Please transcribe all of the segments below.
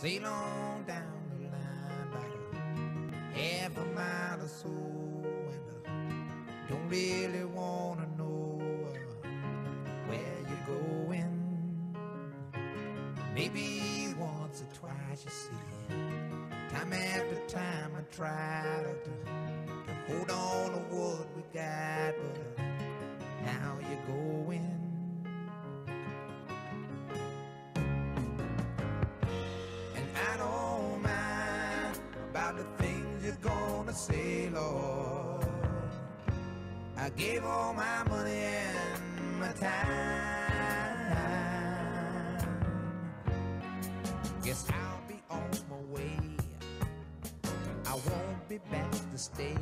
Sail on down the line about half a mile or so, and I don't really wanna know uh, where you're going. Maybe once or twice, you see. Time after time, I try to, to hold on to what we got, but uh, now you're going. Say, Lord. I gave all my money and my time. Guess I'll be on my way. I won't be back to stay.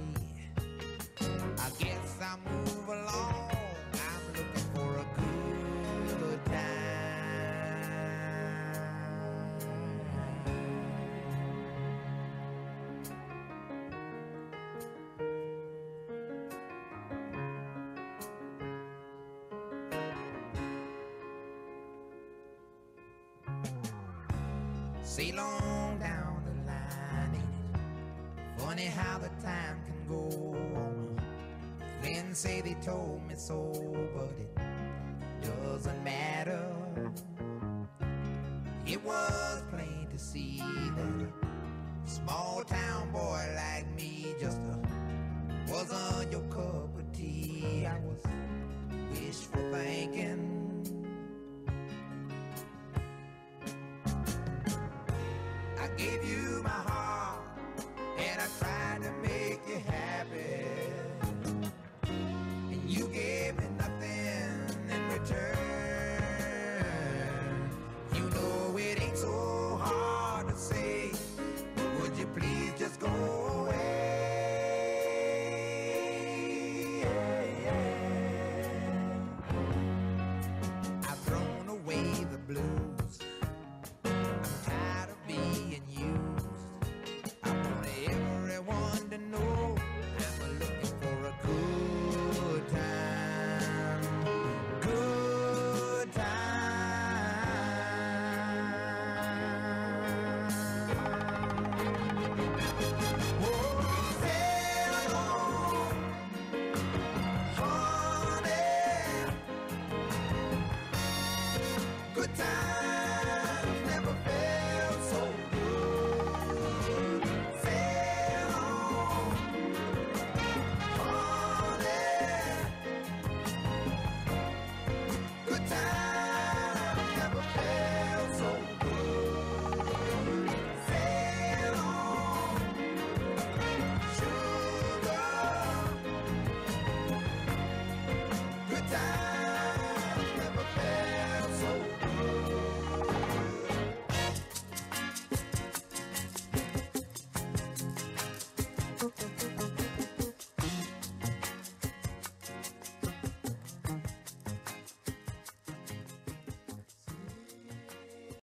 Sail on down the line, ain't it? Funny how the time can go on. Friends say they told me so, but it doesn't matter. It was plain